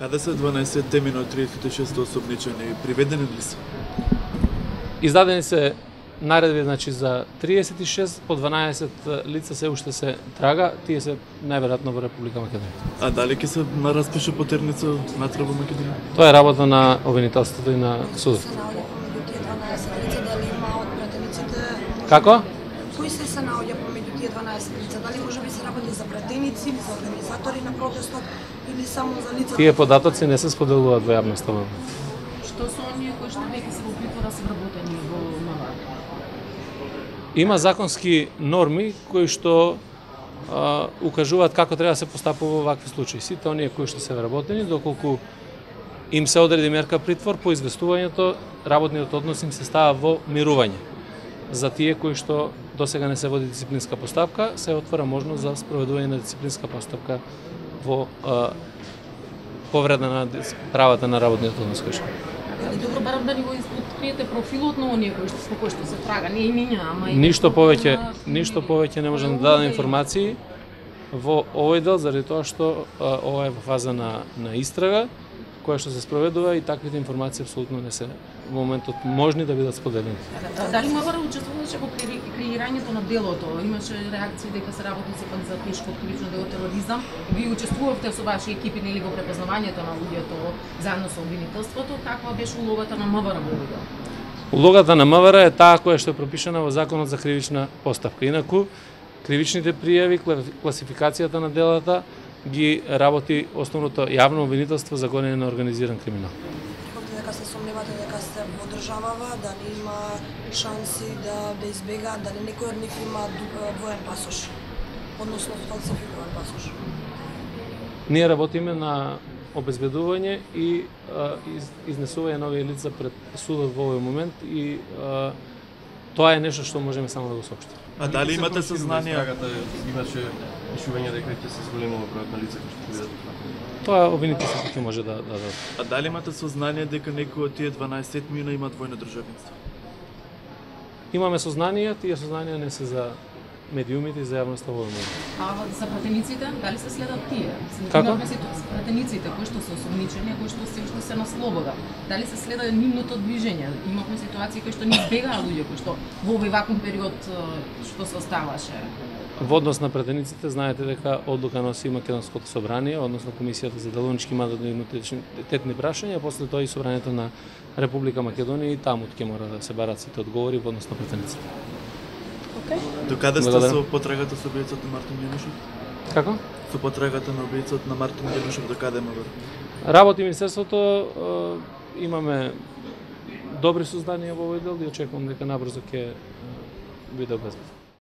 Каде се 12 минут 36 осомничани? Приведени ли се? Издадени се наредби значи за 36 по 12 лица се уште се трага, тие се најверојатно во Република Македонија. А дали ќе се распише потерница натре во Македонија? Тоа е работа на обвинителството и на судот. се наоѓа помеѓу тие 12 лица, дали има од пратениците... Како? Кои се се наоѓа помеѓу тие 12 лица? Дали може би се работи за пратеници или за организатори на протестот или само за лица? Тие податоци не се споделуваат во јавноста. Што се оние кои што веќе се во притвора се вработени во МВР? Има законски норми кои што а, укажуваат како треба да се постапува во вакви случаи. Сите оние кои што се вработени, доколку им се одреди мерка притвор, по известувањето работниот однос им се става во мирување. За тие кои што до сега не се води дисциплинска постапка, се отвора можност за спроведување на дисциплинска постапка во а, повреда на правата на работниот однос кој што. Добро барам да ни го откриете профилот на оние кои што кои што се трага, не имиња, ама и Ништо повеќе, на- ништо повеќе не можам да дадам информации во овој дел заради тоа што а, ова е во фаза на на истрага која што се спроведува и таквите информации апсолутно не се во моментот можни да бидат споделени. Дали МВР учествуваше во креи- креирањето на делото? Имаше реакции дека се работи сепак за тешко кривично дело тероризам. Вие учествувавте со ваши екипи нели во препознавањето на луѓето заедно со обвинителството. Каква беше улогата на МВР во дел? Улогата на МВР е таа која што е пропишана во Законот за кривична постапка. Инаку, кривичните пријави, кла- класификацијата на делата ги работи основното јавно обвинителство за гонење на организиран криминал. Рековте дека се сомневате дека се во државава, дали има шанси да да избегаат, дали некој од нив има двоен пасош, односно фалсификуван пасош. Ние работиме на обезбедување и а, из, изнесување на овие лица пред судот во овој момент и а, тоа е нешто што можеме само да го соопштиме. А дали имате сознание? Имаше пишување дека ќе се зголемува бројот на лица кои што ќе бидат фатени. Тоа обвинителството ќе може да да да. А дали имате сознание дека некој од тие 12 мина има двојно државенство? Имаме сознанија, тие сознанија не се за медиумите и за овој момент. А за пратениците, дали се следат тие? Како? Пратениците кои што се осомничени, кои што се уште се на слобода. Дали се следа нивното движење? Имавме ситуации кои што не избегаа луѓе кои што во овој вакуум период што се оставаше. Во однос на претениците, знаете дека одлука носи Македонското собрание, односно Комисијата за деловнички мандат и имунитетни прашања, а после тоа и собранието на Република Македонија и таму ќе мора да се барат сите одговори во однос на претениците. До каде сте со потрагата со убиецот на Мартин Јанушев? Како? Со потрагата на убиецот на Мартин Јанушев до каде ме Работи Министерството, имаме добри сознанија во овој дел и очекувам дека набрзо ќе биде обезбеден.